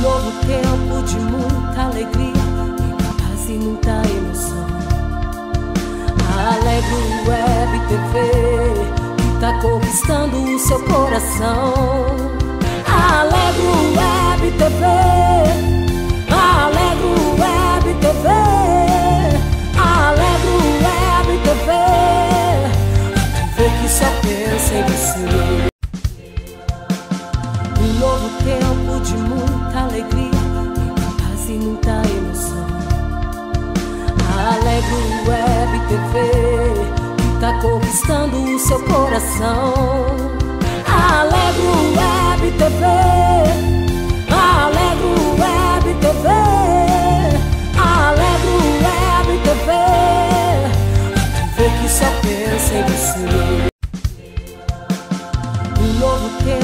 novo tempo de muita alegria, muita paz e muita emoção. Alegro Web TV que tá conquistando o seu coração. Alegro Web TV, Alegro Web TV, Alegro Web TV, a TV que só pensa em você. Um novo tempo muita emoção. Alegro Web TV que tá conquistando o seu coração. Alegro Web TV. Alegro Web TV. Alegro Web TV. A TV que só pensa em você. Um novo tempo